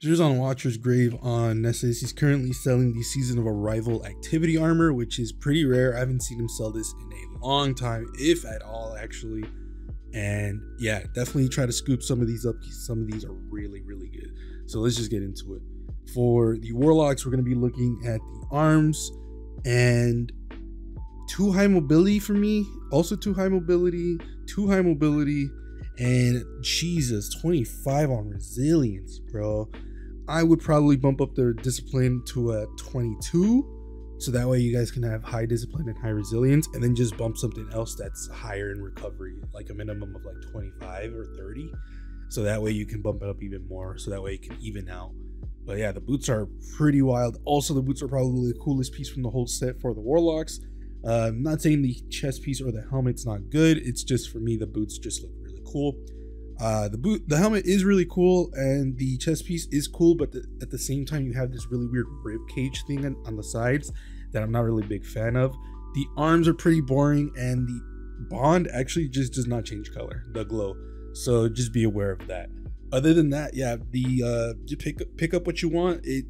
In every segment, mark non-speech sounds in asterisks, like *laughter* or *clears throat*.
Xur's on Watcher's Grave on Nessus. He's currently selling the Season of Arrival activity armor, which is pretty rare. I haven't seen him sell this in a long time, if at all, actually. And yeah, definitely try to scoop some of these up. Some of these are really, really good. So let's just get into it. For the Warlocks, we're going to be looking at the arms and too high mobility for me. Also, too high mobility, too high mobility, and Jesus, 25 on resilience, bro. I would probably bump up their discipline to a 22. So that way you guys can have high discipline and high resilience, and then just bump something else that's higher in recovery, like a minimum of like 25 or 30. So that way you can bump it up even more. So that way it can even out. But yeah, the boots are pretty wild. Also, the boots are probably the coolest piece from the whole set for the Warlocks. Uh, I'm not saying the chest piece or the helmet's not good. It's just for me, the boots just look really cool. Uh, the boot, the helmet is really cool, and the chest piece is cool, but the, at the same time, you have this really weird rib cage thing on, on the sides that I'm not really a big fan of. The arms are pretty boring, and the bond actually just does not change color, the glow. So just be aware of that. Other than that, yeah, the uh, pick pick up what you want. It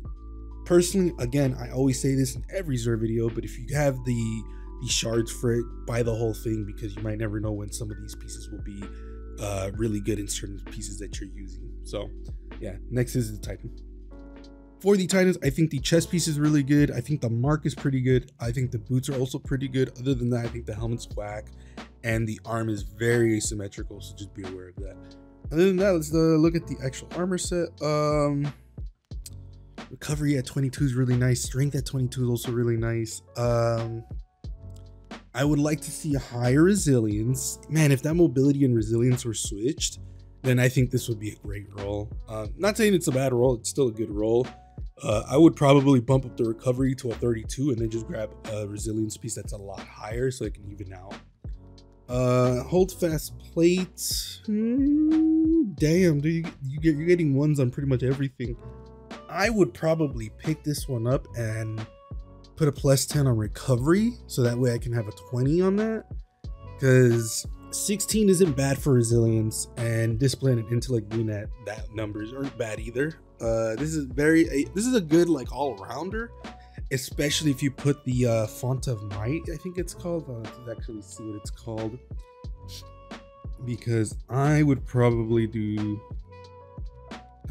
personally, again, I always say this in every Xur video, but if you have the the shards for it, buy the whole thing because you might never know when some of these pieces will be uh, really good in certain pieces that you're using. So, yeah, next is the Titan. For the Titans, I think the chest piece is really good. I think the mark is pretty good. I think the boots are also pretty good. Other than that, I think the helmet's whack and the arm is very asymmetrical, so just be aware of that. Other than that, let's uh, look at the actual armor set. Um, recovery at 22 is really nice. Strength at 22 is also really nice. Um, I would like to see a higher resilience. Man, if that mobility and resilience were switched, then I think this would be a great role. Uh, not saying it's a bad role, it's still a good role. Uh, I would probably bump up the recovery to a 32 and then just grab a resilience piece that's a lot higher so it can even out. Uh, Holdfast Plate. Hmm, damn, dude, you, you get you're getting ones on pretty much everything. I would probably pick this one up and put a plus 10 on recovery so that way I can have a 20 on that. Because 16 isn't bad for resilience, and discipline and intellect being at that numbers aren't bad either. Uh, this is very this is a good like all rounder, especially if you put the uh, font of might. I think it's called. Uh, let's actually see what it's called because I would probably do.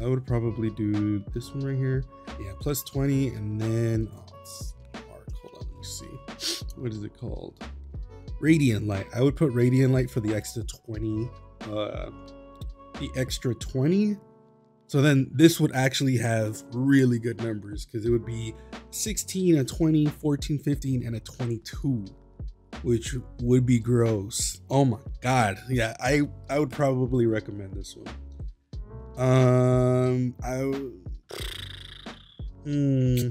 I would probably do this one right here. Yeah, plus 20, and then What is it called? Radiant Light. I would put Radiant Light for the extra 20. Uh, the extra 20. So then this would actually have really good numbers because it would be 16, a 20, 14, 15, and a 22, which would be gross. Oh my god. Yeah, I I would probably recommend this one. Um I hmm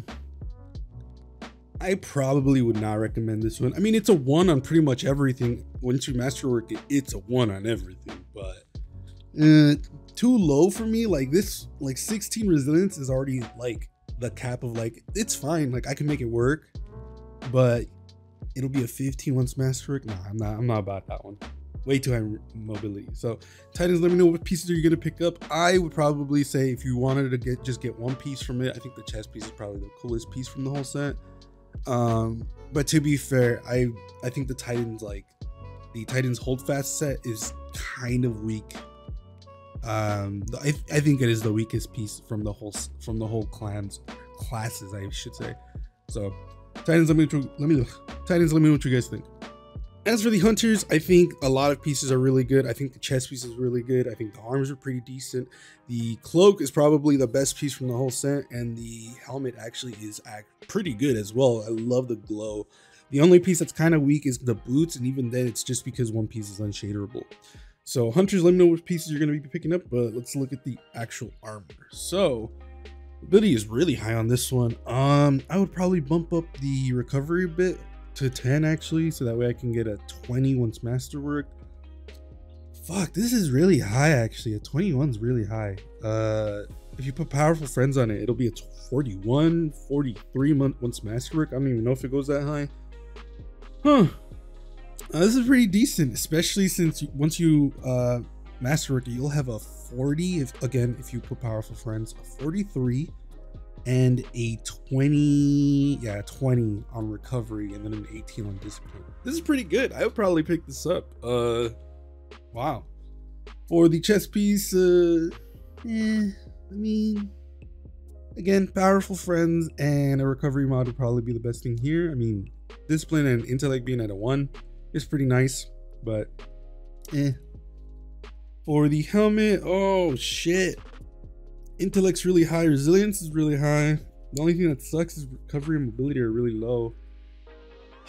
I probably would not recommend this one. I mean, it's a one on pretty much everything. Once you masterwork it, it's a one on everything, but uh, too low for me. Like this, like 16 resilience is already like the cap of like, it's fine. Like I can make it work, but it'll be a 15 once masterwork. Nah, I'm not, I'm not about that one. Way too high mobility. So Titans, let me know what pieces are you gonna pick up. I would probably say if you wanted to get just get one piece from it, I think the chest piece is probably the coolest piece from the whole set. Um, but to be fair, I I think the Titans like the Titans holdfast set is kind of weak. Um, I, I think it is the weakest piece from the whole from the whole clans classes, I should say. So, Titans, let me let me Titans, let me know what you guys think. As for the hunters, I think a lot of pieces are really good. I think the chest piece is really good. I think the arms are pretty decent. The cloak is probably the best piece from the whole set, and the helmet actually is pretty good as well. I love the glow. The only piece that's kind of weak is the boots, and even then, it's just because one piece is unshaderable. So, hunters, let me know which pieces you're going to be picking up, but let's look at the actual armor. So, ability is really high on this one. Um, I would probably bump up the recovery a bit to 10 actually, so that way I can get a 20 once masterwork. Fuck, this is really high actually. A 21 is really high. Uh, if you put powerful friends on it, it'll be a 41, 43 month once masterwork. I don't even know if it goes that high. Huh. Uh, this is pretty decent, especially since once you uh, masterwork, you'll have a 40. If again, if you put powerful friends, a 43 and a 20, yeah, 20 on recovery, and then an 18 on discipline. This is pretty good. I would probably pick this up. Uh, wow. For the chess piece, uh, eh, I mean, again, powerful friends and a recovery mod would probably be the best thing here. I mean, discipline and intellect being at a one is pretty nice, but eh. For the helmet, oh shit. Intellect's really high, resilience is really high. The only thing that sucks is recovery and mobility are really low. *sighs*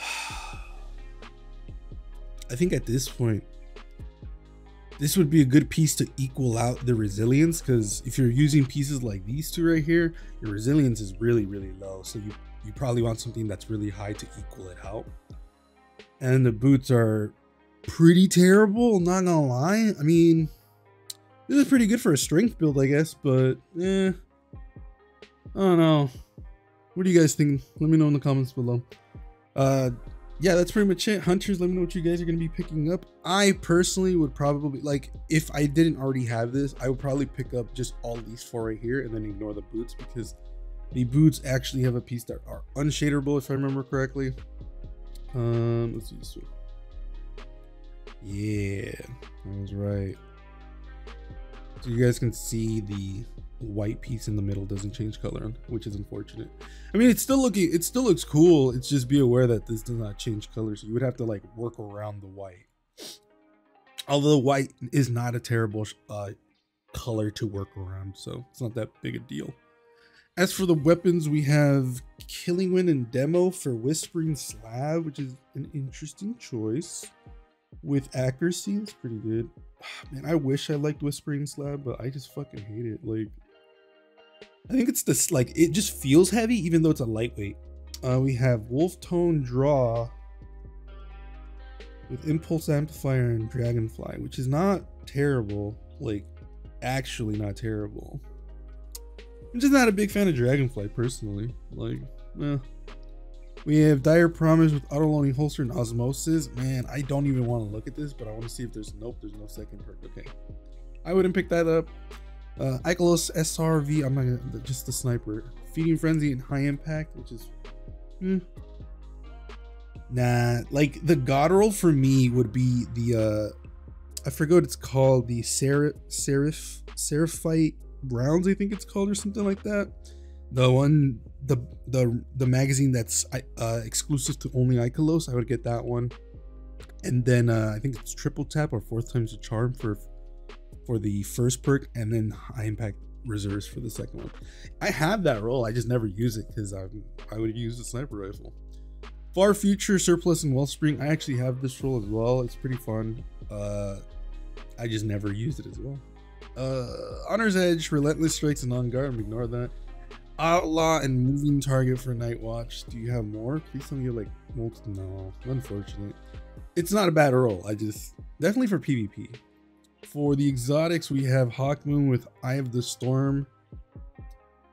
I think at this point, this would be a good piece to equal out the resilience because if you're using pieces like these two right here, your resilience is really, really low. So you, you probably want something that's really high to equal it out. And the boots are pretty terrible, not gonna lie. I mean, this is pretty good for a strength build, I guess, but eh. I don't know. What do you guys think? Let me know in the comments below. Uh, yeah, that's pretty much it. Hunters, let me know what you guys are going to be picking up. I personally would probably, like, if I didn't already have this, I would probably pick up just all these four right here and then ignore the boots because the boots actually have a piece that are unshaderable, if I remember correctly. Um, let's see this one. Yeah, I was right. So you guys can see the white piece in the middle doesn't change color, which is unfortunate. I mean, it's still looking, it still looks cool. It's just be aware that this does not change color. So you would have to like work around the white. Although the white is not a terrible uh, color to work around. So it's not that big a deal. As for the weapons, we have Killing Wind and Demo for Whispering Slab, which is an interesting choice. With accuracy, it's pretty good. *sighs* Man, I wish I liked Whispering Slab, but I just fucking hate it. Like, I think it's this, like, it just feels heavy, even though it's a lightweight. Uh, we have Wolftone Draw with Impulse Amplifier and Dragonfly, which is not terrible. Like, actually not terrible. I'm just not a big fan of Dragonfly personally. Like, eh. We have Dire Promise with auto loading holster and osmosis. Man, I don't even want to look at this, but I want to see if there's nope, there's no second perk. Okay. I wouldn't pick that up. Uh Ikelos SRV, I'm not gonna just the sniper. Feeding Frenzy and high impact, which is hmm. Nah, like the god roll for me would be the uh I forget what it's called, the Serif Serif Seraphite Rounds, I think it's called, or something like that. The one the the the magazine that's uh, exclusive to only Ikelos. I would get that one, and then uh, I think it's triple tap or fourth times the charm for for the first perk, and then high impact reserves for the second one. I have that role, I just never use it because I I would use the sniper rifle. Far future surplus and wellspring. I actually have this role as well. It's pretty fun. Uh, I just never used it as well. Uh, Honor's Edge, Relentless Strikes, and On Guard. Ignore that. Outlaw and moving target for Night Watch. Do you have more? Please tell me you're like multiple. No, unfortunate. It's not a bad roll. I just definitely for PvP. For the exotics, we have Hawkmoon with Eye of the Storm.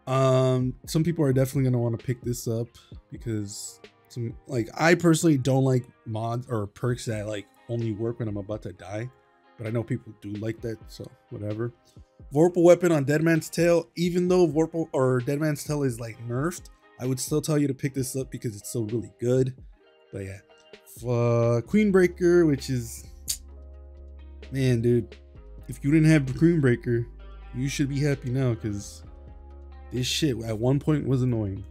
Um, some people are definitely gonna want to pick this up because some like I personally don't like mods or perks that like only work when I'm about to die, but I know people do like that, so whatever. Vorpal weapon on Dead Man's Tale. Even though Vorpal or Dead Man's Tale is like nerfed, I would still tell you to pick this up because it's still really good. But yeah, uh, Queenbreaker, which is man, dude. If you didn't have Queenbreaker, you should be happy now because this shit at one point was annoying.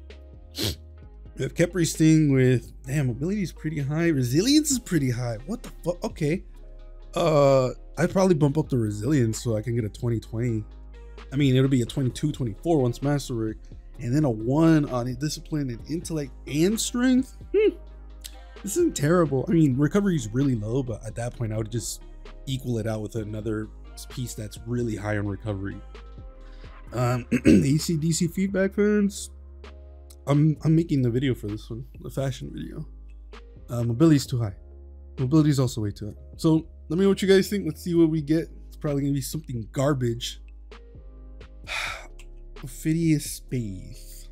We have Khepri's Sting with damn mobility is pretty high, resilience is pretty high. What the fuck? Okay, uh, I'd probably bump up the resilience so I can get a 2020. I mean, it'll be a 22, 24 once Masterwork, and then a one on discipline and intellect and strength. Hmm. This isn't terrible. I mean, recovery is really low, but at that point, I would just equal it out with another piece that's really high on recovery. Um, *clears throat* ACDC Feedback Fence. I'm I'm making the video for this one, the fashion video. Uh, mobility is too high. Mobility is also way too high. So let me know what you guys think. Let's see what we get. It's probably gonna be something garbage. *sighs* Ophidia Spathe.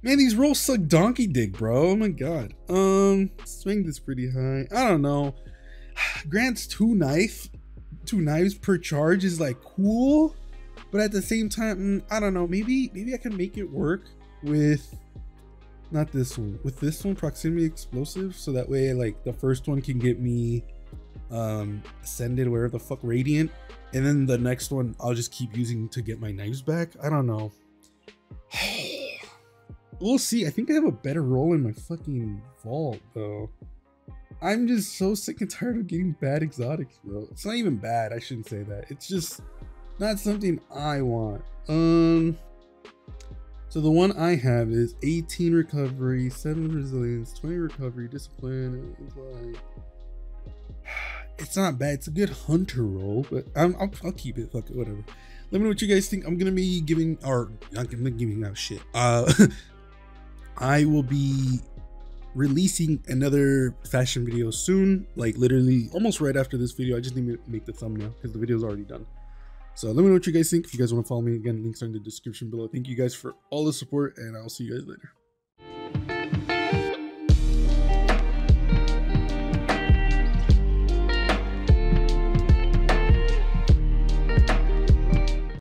Man, these rolls suck donkey dick, bro. Oh my god. Um, swing this pretty high. I don't know. *sighs* Grant's two knife two knives per charge is like cool, but at the same time, mm, I don't know. Maybe maybe I can make it work with not this one with this one proximity explosive so that way like the first one can get me um ascended where the fuck radiant and then the next one i'll just keep using to get my knives back? I don't know. *sighs* We'll see. I think i have a better roll in my fucking vault though. I'm just so sick and tired of getting bad exotics bro. It's not even bad i shouldn't say that. It's just not something i want. Um so the one I have is 18 recovery, 7 resilience, 20 recovery, discipline. *sighs* It's not bad. It's a good hunter roll, but i will I'll keep it. Fuck it, whatever. Let me know what you guys think. I'm gonna be giving, or not gonna giving out shit. Uh, *laughs* I will be releasing another fashion video soon, like literally almost right after this video. I just need to make the thumbnail because the video is already done. So let me know what you guys think. If you guys want to follow me again, links are in the description below. Thank you guys for all the support, and I'll see you guys later.